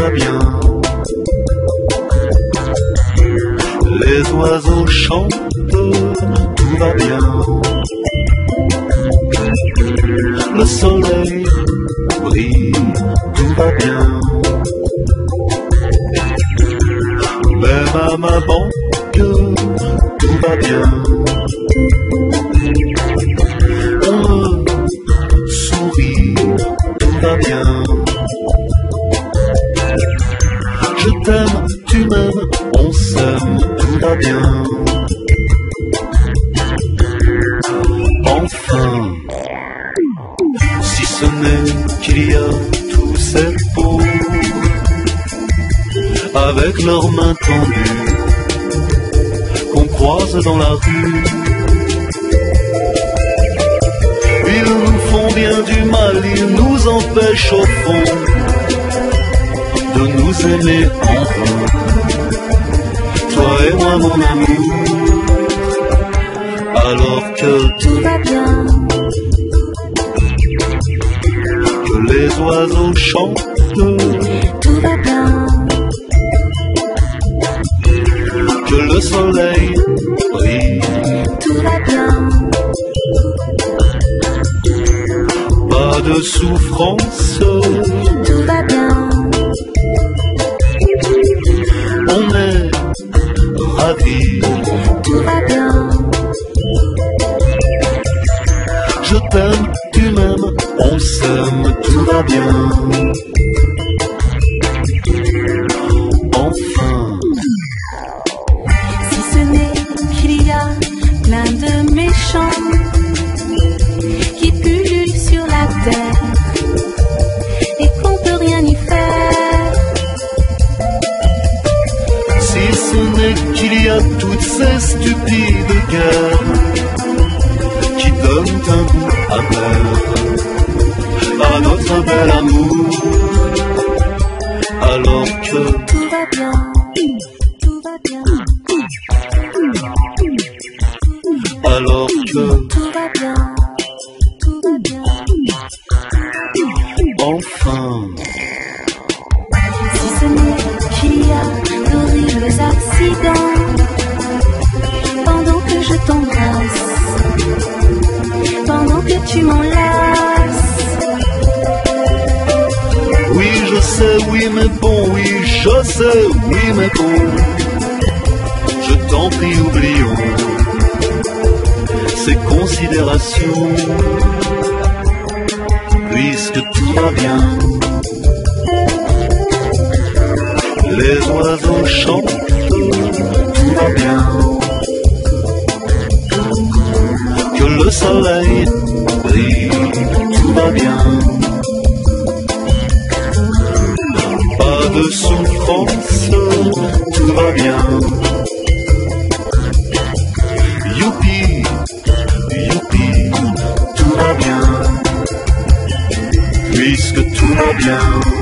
va bien. Les oiseaux chantent, tout va bien. Le soleil brille, tout va bien. Même à ma banque, tout va bien. On sourit, tout va bien. Je t'aime, tu m'aimes, on s'aime, tout va bien. Enfin, si ce n'est qu'il y a tous ces pauvres avec leurs mains tendues qu'on croise dans la rue. Ils nous font bien du mal, ils nous empêchent au fond de nous aimer enfin. Toi et moi, mon amour, alors que tout va bien, que les oiseaux chantent, tout va bien, que le soleil brille, tout va bien, pas de souffrance, tout va bien, tout va bien, Je t'aime, tu m'aimes, on s'aime, tout va bien. Enfin, si ce n'est qu'il y a plein de qu'il y a toutes ces stupides guerres qui donnent un goût amer à notre bel amour, alors que Tout va bien, tout va bien, alors que tout va bien, tout va bien. enfin, pendant que je t'embrasse, pendant que tu m'enlaces, oui je sais, oui mais bon, oui je sais, oui mais bon, je t'en prie oublions. Ces considérations, puisque tout va bien. Les oiseaux chantent, tout va bien. Que le soleil brille, tout va bien. Pas de souffrance, tout va bien. Youpi, youpi, tout va bien. Puisque tout va bien.